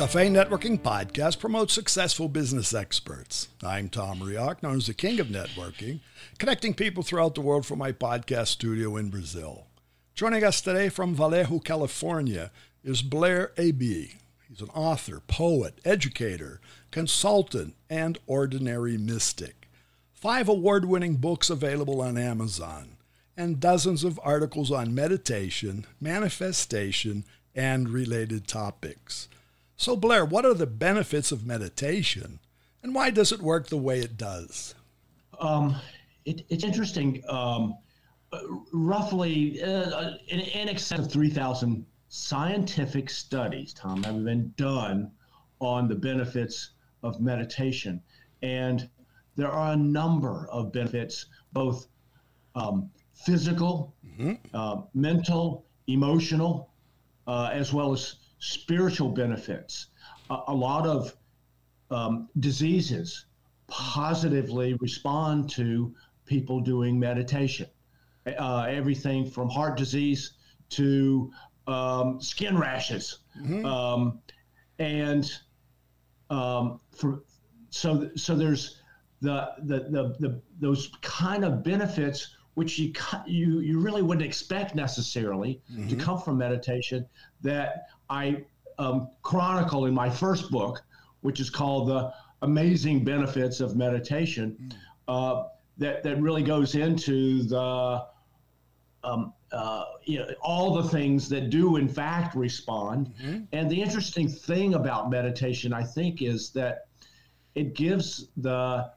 Cafe Networking podcast promotes successful business experts. I'm Tom Reaoch, known as the King of Networking, connecting people throughout the world from my podcast studio in Brazil. Joining us today from Vallejo, California is Blair Abee. He's an author, poet, educator, consultant, and ordinary mystic. Five award winning books available on Amazon, and dozens of articles on meditation, manifestation, and related topics. So, Blair, what are the benefits of meditation and why does it work the way it does? Um, it, it's interesting. Um, roughly uh, in, in excess of 3,000 scientific studies, Tom, have been done on the benefits of meditation. And there are a number of benefits, both um, physical, mm-hmm. uh, mental, emotional, uh, as well as spiritual benefits. A, a lot of um, diseases positively respond to people doing meditation. Uh, everything from heart disease to um, skin rashes, mm-hmm. um, and um, for so so there's the, the the the those kind of benefits which you you you really wouldn't expect necessarily mm-hmm. to come from meditation that I um, chronicle in my first book, which is called The Amazing Benefits of Meditation, mm. uh, that, that really goes into the um, uh, you know, all the things that do in fact respond. Mm-hmm. And the interesting thing about meditation, I think, is that it gives the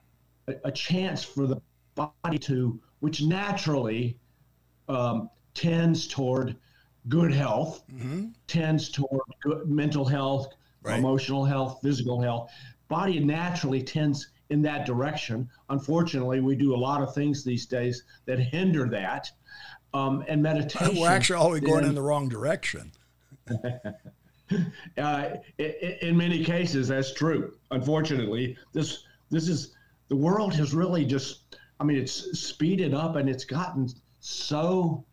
a, a chance for the body to, which naturally um, tends toward good health mm-hmm. tends toward good mental health, right. emotional health, physical health. Body naturally tends in that direction. Unfortunately, we do a lot of things these days that hinder that. Um, and meditation. We're actually always going in the wrong direction. uh, in many cases, that's true. Unfortunately, this this is the world has really just. I mean, it's speeded up and it's gotten so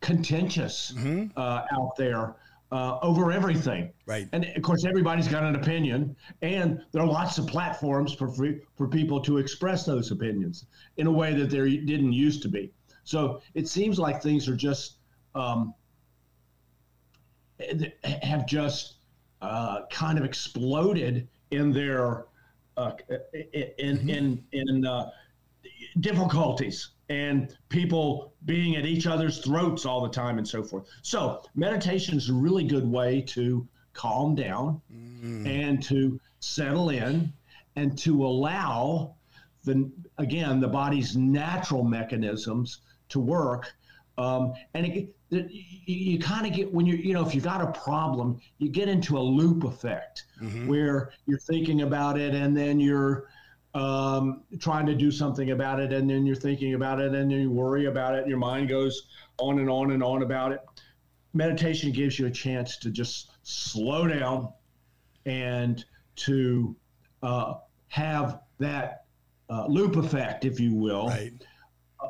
contentious mm-hmm. uh, out there uh, over everything. Right. And of course, everybody's got an opinion, and there are lots of platforms for free, for people to express those opinions in a way that there didn't used to be. So it seems like things are just um, have just uh, kind of exploded in their uh, in mm-hmm. in in uh, difficulties and people being at each other's throats all the time and so forth. So, meditation is a really good way to calm down mm. and to settle in and to allow the again the body's natural mechanisms to work um, and it, it, you, you kind of get when you you know if you've got a problem you get into a loop effect mm-hmm. where you're thinking about it and then you're um, trying to do something about it, and then you're thinking about it, and then you worry about it, and your mind goes on and on and on about it. Meditation gives you a chance to just slow down and to uh, have that uh, loop effect, if you will, right. uh,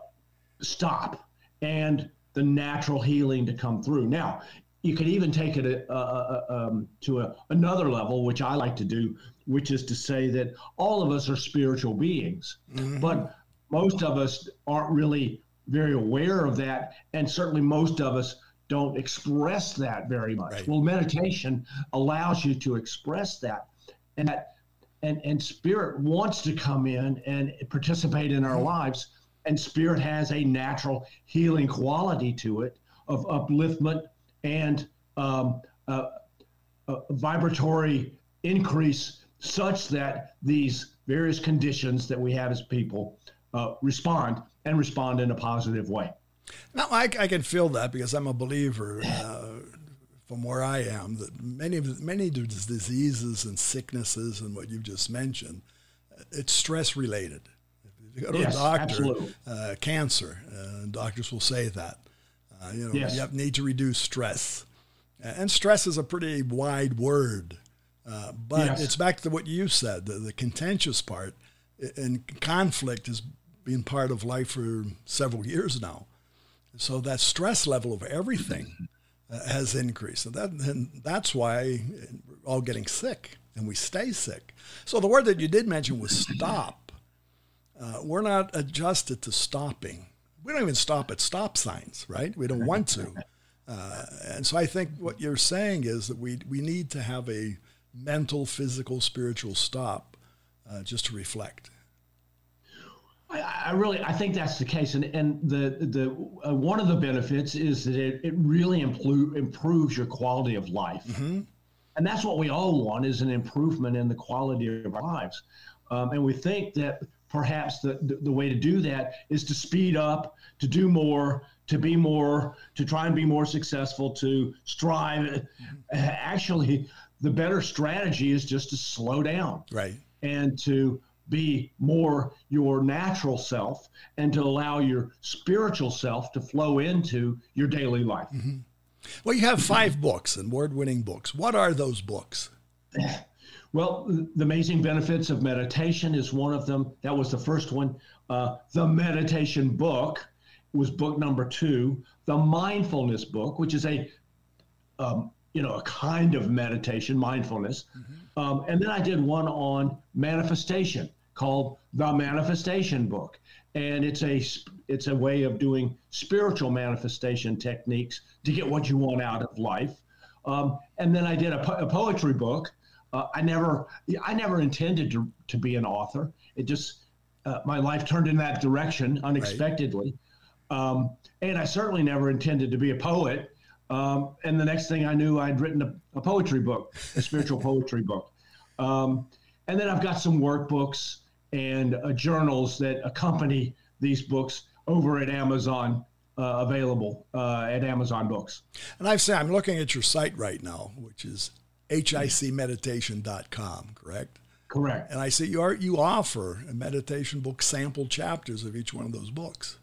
stop and the natural healing to come through. Now, you could even take it uh, uh, uh, um, to a, another level, which I like to do, which is to say that all of us are spiritual beings, mm-hmm. but most of us aren't really very aware of that, and certainly most of us don't express that very much. Right. Well, meditation allows you to express that, and that, and and spirit wants to come in and participate in our mm-hmm. lives, and spirit has a natural healing quality to it of upliftment and um, a, a vibratory increase such that these various conditions that we have as people uh, respond and respond in a positive way. Now, I, I can feel that because I'm a believer uh, from where I am that many of many of these diseases and sicknesses and what you've just mentioned, it's stress related. If you go to yes, a doctor, uh, cancer, uh, doctors will say that. Uh, you know, yes. you need to reduce stress. And stress is a pretty wide word. Uh, but yes. it's back to what you said the, the contentious part and conflict has been part of life for several years now. So that stress level of everything uh, has increased. And, that, and that's why, all getting sick and we stay sick. So the word that you did mention was stop. Uh, we're not adjusted to stopping. We don't even stop at stop signs, right? We don't want to. Uh, and so I think what you're saying is that we, we need to have a mental, physical, spiritual stop uh, just to reflect. I, I, really I think that's the case, and and the the uh, one of the benefits is that it, it really improve, improves your quality of life, mm-hmm. and that's what we all want is an improvement in the quality of our lives, um, and we think that perhaps the, the, the way to do that is to speed up, to do more, to be more, to try and be more successful, to strive. Mm-hmm. Actually, the better strategy is just to slow down, right, and to be more your natural self and to allow your spiritual self to flow into your daily life. Mm-hmm. Well, you have five books, and award winning books. What are those books? Well, The Amazing Benefits of Meditation is one of them. That was the first one. Uh, the Meditation Book was book number two. The Mindfulness Book, which is a um, you know, a kind of meditation, mindfulness. Mm-hmm. Um, and then I did one on manifestation called the Manifestation Book, and it's a it's a way of doing spiritual manifestation techniques to get what you want out of life. Um, and then I did a, po- a poetry book. Uh, I never I never intended to to be an author. It just uh, my life turned in that direction unexpectedly. Right. Um, and I certainly never intended to be a poet. Um, and the next thing I knew, I'd written a, a poetry book, a spiritual poetry book. Um, and then I've got some workbooks and uh, journals that accompany these books over at Amazon. Uh, available uh, at Amazon Books. And I've said I'm looking at your site right now, which is hicmeditation.com, correct? Correct. And I see you are you offer a meditation book sample chapters of each one of those books.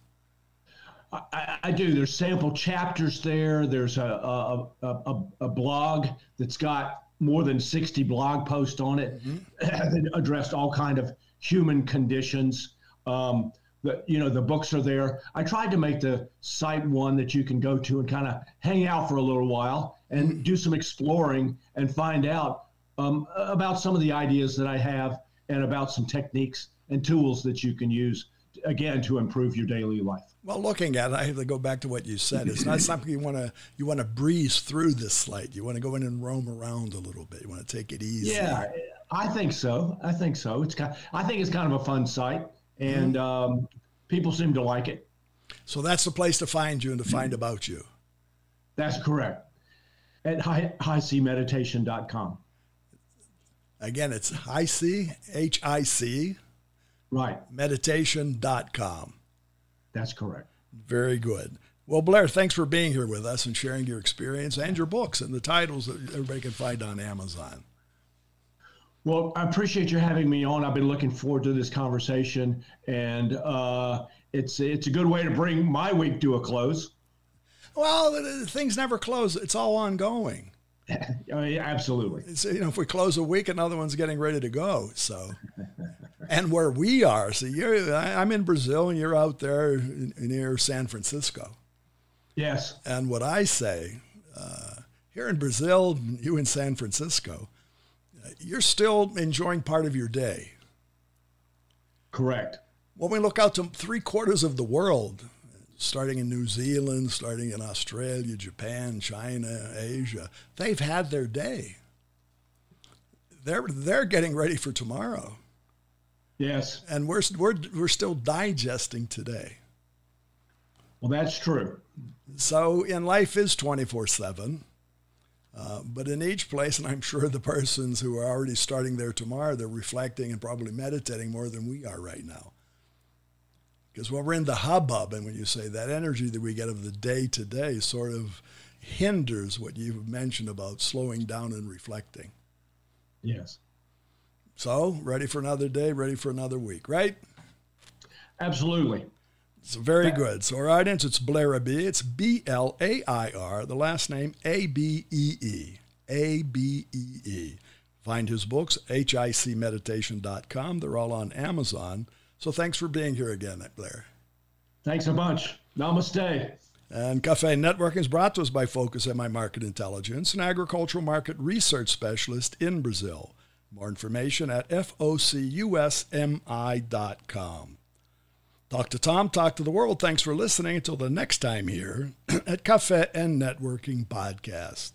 I, I do. There's sample chapters there. There's a a, a, a blog that's got more than 60 blog posts on it mm-hmm. that addressed all kind of human conditions. Um, the, you know the books are there. I tried to make the site one that you can go to and kind of hang out for a little while and do some exploring and find out um, about some of the ideas that I have and about some techniques and tools that you can use again to improve your daily life. Well, looking at it, I have to go back to what you said. It's not something you want to you want to breeze through this slate. You want to go in and roam around a little bit. You want to take it easy. Yeah, I think so. I think so. It's kind. I think it's kind of a fun site, and mm-hmm. um, people seem to like it. So that's the place to find you and to find about you. That's correct. At high, hicmeditation.com. Again, it's high C, H I C, right. meditation.com. That's correct. Very good. Well, Blair, thanks for being here with us and sharing your experience and your books and the titles that everybody can find on Amazon. Well, I appreciate you having me on. I've been looking forward to this conversation, and uh, it's it's a good way to bring my week to a close. Well, things never close; it's all ongoing. oh, absolutely. It's, you know, if we close a week, another one's getting ready to go. So, and where we are, so you're, I'm in Brazil, and you're out there near San Francisco. Yes. And what I say uh, here in Brazil, you in San Francisco you're still enjoying part of your day. Correct. When we look out to three quarters of the world, starting in New Zealand, starting in Australia, Japan, China, Asia, they've had their day. They're, they're getting ready for tomorrow. Yes. And we're, we're, we're still digesting today. Well, that's true. So, in life is 24 7. Uh, but in each place, and I'm sure the persons who are already starting there tomorrow, they're reflecting and probably meditating more than we are right now. Because when we're in the hubbub, and when you say that energy that we get of the day to day sort of hinders what you've mentioned about slowing down and reflecting. Yes. So, ready for another day, ready for another week, right? Absolutely. So very good. So our audience, it's Blair Abee. It's B L A I R. The last name A B E E. A B E E. Find his books, hicmeditation.com. They're all on Amazon. So thanks for being here again, Blair. Thanks a bunch. Namaste. And Cafe Networking is brought to us by Focus MI Market Intelligence, an agricultural market research specialist in Brazil. More information at focusmi.com. Talk to Tom, talk to the world. Thanks for listening. Until the next time here at Cafe and Networking Podcast.